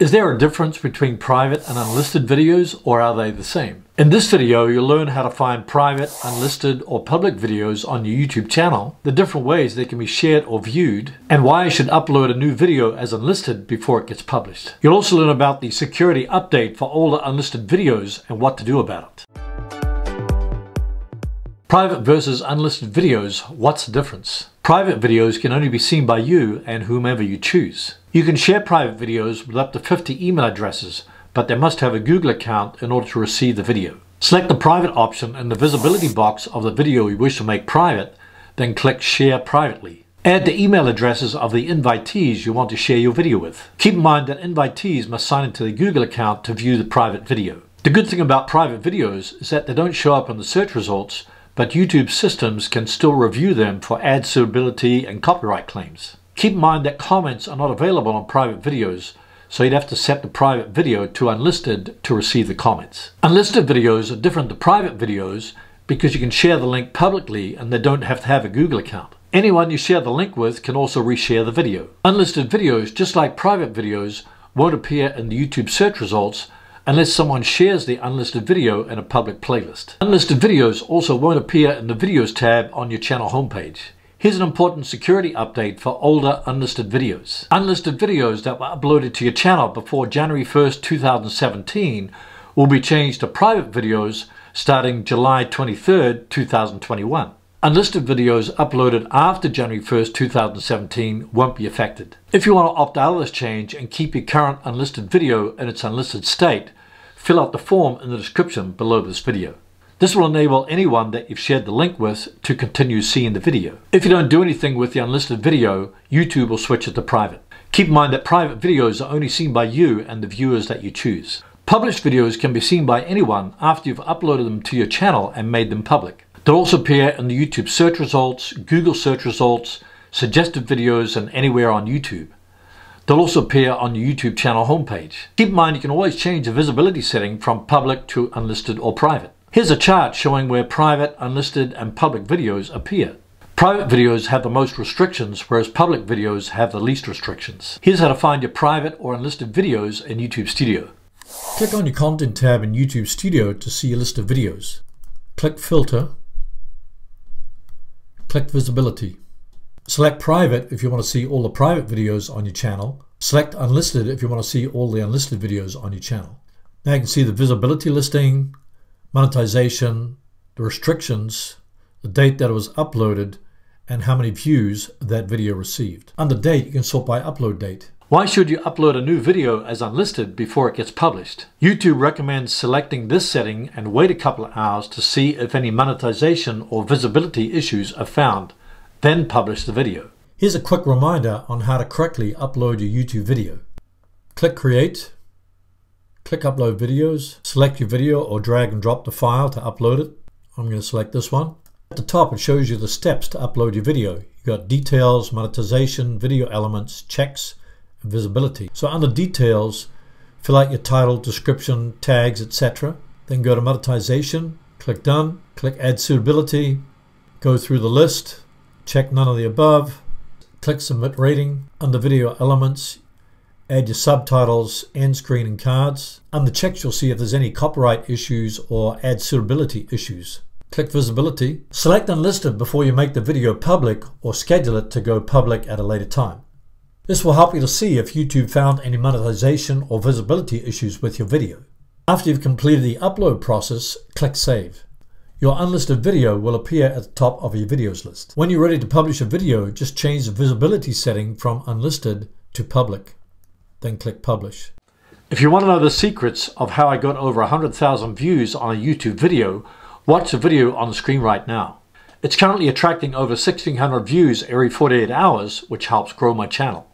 Is there a difference between private and unlisted videos or are they the same? In this video, you'll learn how to find private, unlisted or public videos on your YouTube channel, the different ways they can be shared or viewed, and why I should upload a new video as unlisted before it gets published. You'll also learn about the security update for all the unlisted videos and what to do about it. Private versus unlisted videos, what's the difference? Private videos can only be seen by you and whomever you choose. You can share private videos with up to 50 email addresses, but they must have a Google account in order to receive the video. Select the private option in the visibility box of the video you wish to make private, then click Share Privately. Add the email addresses of the invitees you want to share your video with. Keep in mind that invitees must sign into their Google account to view the private video. The good thing about private videos is that they don't show up in the search results but YouTube systems can still review them for ad suitability and copyright claims. Keep in mind that comments are not available on private videos, so you'd have to set the private video to unlisted to receive the comments. Unlisted videos are different to private videos because you can share the link publicly and they don't have to have a Google account. Anyone you share the link with can also reshare the video. Unlisted videos, just like private videos, won't appear in the YouTube search results unless someone shares the unlisted video in a public playlist. Unlisted videos also won't appear in the Videos tab on your channel homepage. Here's an important security update for older unlisted videos. Unlisted videos that were uploaded to your channel before January 1st, 2017 will be changed to private videos starting July 23rd, 2021. Unlisted videos uploaded after January 1st, 2017 won't be affected. If you want to opt out of this change and keep your current unlisted video in its unlisted state, fill out the form in the description below this video. This will enable anyone that you've shared the link with to continue seeing the video. If you don't do anything with the unlisted video, YouTube will switch it to private. Keep in mind that private videos are only seen by you and the viewers that you choose. Published videos can be seen by anyone after you've uploaded them to your channel and made them public. They'll also appear in the YouTube search results, Google search results, suggested videos, and anywhere on YouTube. They'll also appear on your YouTube channel homepage. Keep in mind you can always change the visibility setting from public to unlisted or private. Here's a chart showing where private, unlisted, and public videos appear. Private videos have the most restrictions, whereas public videos have the least restrictions. Here's how to find your private or unlisted videos in YouTube Studio. Click on your Content tab in YouTube Studio to see a list of videos. Click Filter Click Visibility. Select Private if you want to see all the private videos on your channel. Select Unlisted if you want to see all the unlisted videos on your channel. Now you can see the visibility listing, monetization, the restrictions, the date that it was uploaded, and how many views that video received. Under date, you can sort by upload date. Why should you upload a new video as unlisted before it gets published? YouTube recommends selecting this setting and wait a couple of hours to see if any monetization or visibility issues are found, then publish the video. Here's a quick reminder on how to correctly upload your YouTube video. Click Create, click Upload Videos, select your video or drag and drop the file to upload it. I'm going to select this one. At the top it shows you the steps to upload your video. You've got details, monetization, video elements, checks, and visibility. So under details, fill out your title, description, tags, etc. Then go to monetization, click done, click ad suitability, go through the list, check none of the above, click submit rating. Under video elements, add your subtitles, end screen and cards. Under checks you'll see if there's any copyright issues or ad suitability issues. Click visibility. Select unlisted before you make the video public or schedule it to go public at a later time. This will help you to see if YouTube found any monetization or visibility issues with your video. After you've completed the upload process, click Save. Your unlisted video will appear at the top of your videos list. When you're ready to publish a video, just change the visibility setting from unlisted to public. Then click Publish. If you want to know the secrets of how I got over 100,000 views on a YouTube video, watch the video on the screen right now. It's currently attracting over 1600 views every 48 hours, which helps grow my channel.